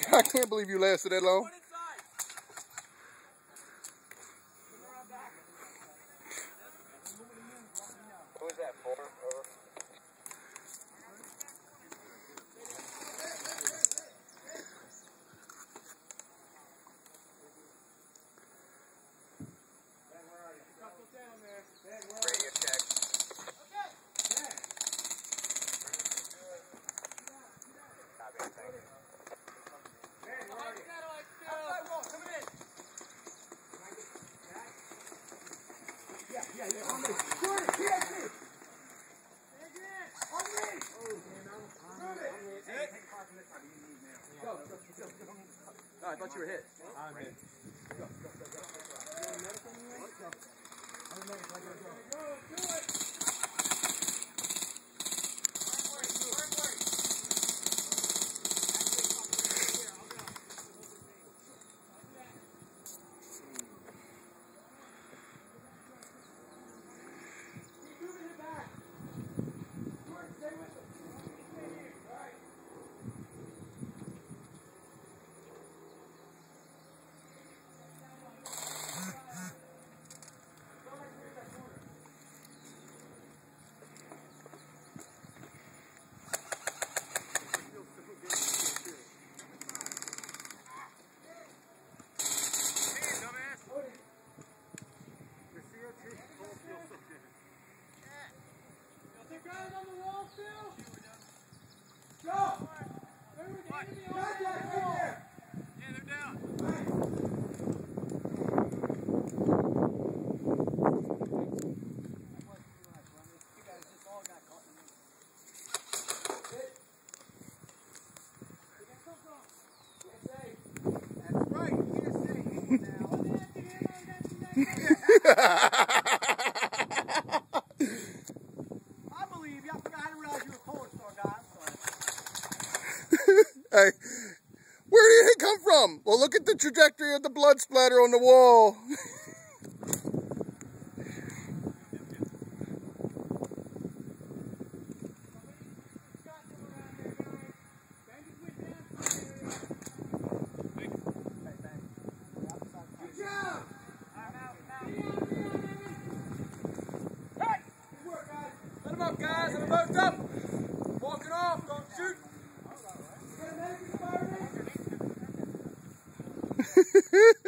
I can't believe you lasted that long. Oh, I thought you were hit. Yeah, I believe you. I forgot. I didn't realize you were a guy. Hey, where did it come from? Well, look at the trajectory of the blood splatter on the wall. up, guys. I'm about up. Walking off. Don't shoot. You're.